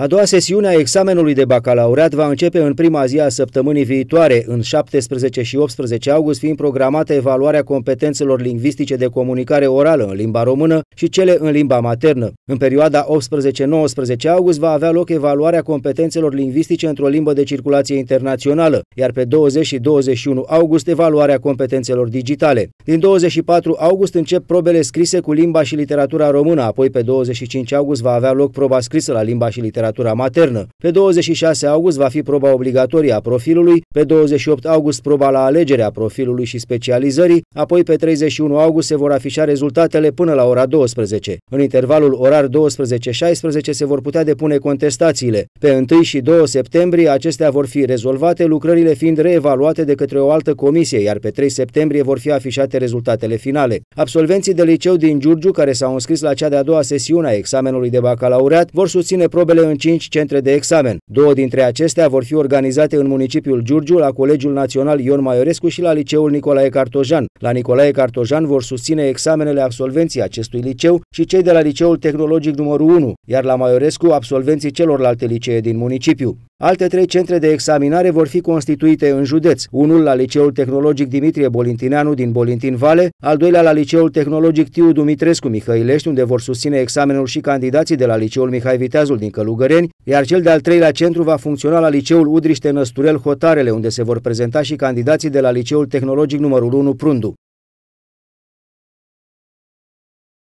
A doua sesiune a examenului de bacalaureat va începe în prima zi a săptămânii viitoare, în 17 și 18 august, fiind programată evaluarea competențelor lingvistice de comunicare orală în limba română și cele în limba maternă. În perioada 18-19 august va avea loc evaluarea competențelor lingvistice într-o limbă de circulație internațională, iar pe 20 și 21 august evaluarea competențelor digitale. Din 24 august încep probele scrise cu limba și literatura română, apoi pe 25 august va avea loc proba scrisă la limba și literatura literatura maternă. Pe 26 august va fi proba obligatorie a profilului, pe 28 august proba la alegerea profilului și specializării, apoi pe 31 august se vor afișa rezultatele până la ora 12. În intervalul orar 12-16 se vor putea depune contestațiile. Pe 1 și 2 septembrie acestea vor fi rezolvate, lucrările fiind reevaluate de către o altă comisie, iar pe 3 septembrie vor fi afișate rezultatele finale. Absolvenții de liceu din Giurgiu care s-au înscris la cea de-a doua sesiune a examenului de bacalaureat vor susține probele în 5 centre de examen. Două dintre acestea vor fi organizate în municipiul Giurgiu, la Colegiul Național Ion Maiorescu și la Liceul Nicolae Cartojan. La Nicolae Cartojan vor susține examenele absolvenții acestui liceu și cei de la Liceul Tehnologic numărul 1, iar la Maiorescu absolvenții celorlalte licee din municipiu. Alte trei centre de examinare vor fi constituite în județ, unul la Liceul Tehnologic Dimitrie Bolintineanu din Bolintin Vale, al doilea la Liceul Tehnologic Tiu Dumitrescu Mihăilești, unde vor susține examenul și candidații de la Liceul Mihai Viteazul din Călugăreni, iar cel de-al treilea centru va funcționa la Liceul Udriște Năsturel Hotarele, unde se vor prezenta și candidații de la Liceul Tehnologic numărul 1 Prundu.